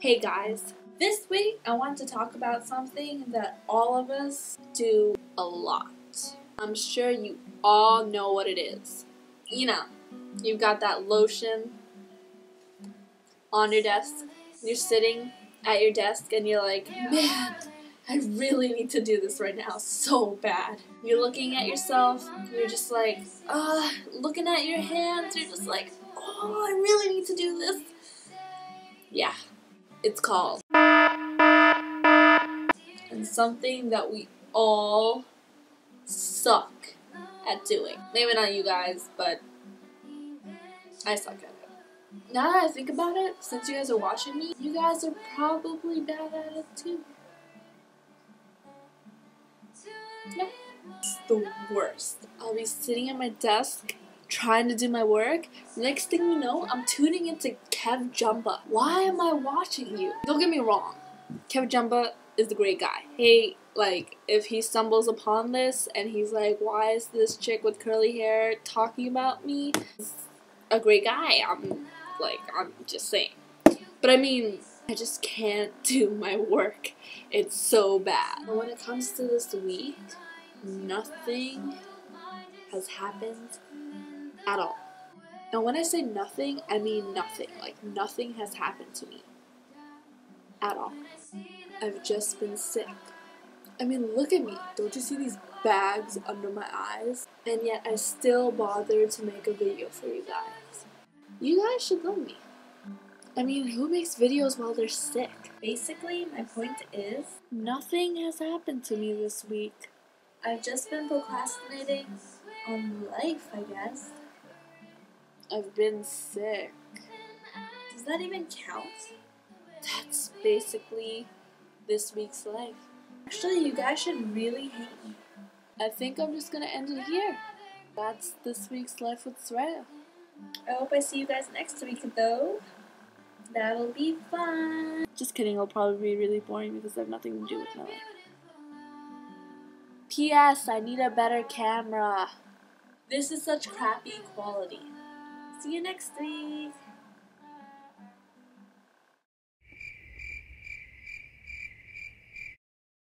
Hey guys, this week I want to talk about something that all of us do a lot. I'm sure you all know what it is. You know, you've got that lotion on your desk, you're sitting at your desk, and you're like, man, I really need to do this right now so bad. You're looking at yourself, you're just like, ah, looking at your hands, you're just like, oh, I really need to do this. Yeah, it's called. And something that we all suck at doing. Maybe not you guys, but I suck at it. Now that I think about it, since you guys are watching me, you guys are probably bad at it too. It's the worst. I'll be sitting at my desk trying to do my work. Next thing you know, I'm tuning into KevJumba. Why am I watching you? Don't get me wrong. KevJumba is the great guy. Hey, like, if he stumbles upon this and he's like, why is this chick with curly hair talking about me? He's a great guy. I'm like, I'm just saying. But I mean, I just can't do my work. It's so bad. But when it comes to this week, nothing has happened at all. And when I say nothing, I mean nothing. Like, nothing has happened to me. At all. I've just been sick. I mean, look at me. Don't you see these bags under my eyes? And yet, I still bothered to make a video for you guys. You guys should love me. I mean, who makes videos while they're sick? Basically, my point is nothing has happened to me this week. I've just been procrastinating on life, I guess. I've been sick. Does that even count? That's basically this week's life. Actually, you guys should really hate me. I think I'm just gonna end it here. That's this week's Life with Sreya. I hope I see you guys next week, though. That'll be fun. Just kidding, it'll probably be really boring because I have nothing to do with my life. P.S. I need a better camera. This is such crappy quality. See you next week.